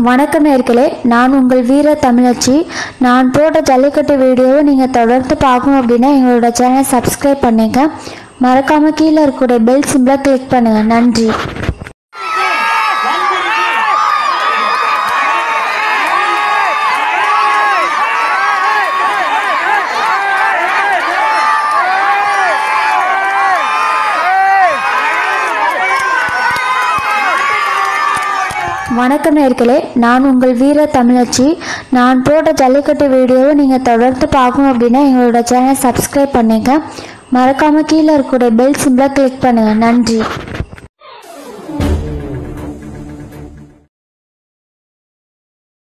வணக்கம் நேர்களே நான் உங்கள் வீர தமிழச்சி. நான் போட்ட ஜல்லிக்கட்டு வீடியோவை நீங்கள் தொடர்ந்து பார்க்கணும் அப்படின்னா எங்களோட சேனலை சப்ஸ்கிரைப் பண்ணுங்கள் மறக்காமல் கீழே இருக்கக்கூடிய பெல் சிம்பிளை கிளிக் பண்ணுங்கள் நன்றி. வணக்கம் நேர்களே நான் உங்கள் வீர தமிழச்சி. நான் போட்ட ஜல்லிக்கட்டு வீடியோவை நீங்கள் தொடர்ந்து பார்க்கணும் அப்படின்னா எங்களோட சேனலை சப்ஸ்கிரைப் பண்ணுங்க மறக்காமல் கீழே இருக்கக்கூடிய பெல் சிம்பில் கிளிக் பண்ணுங்கள் நன்றி.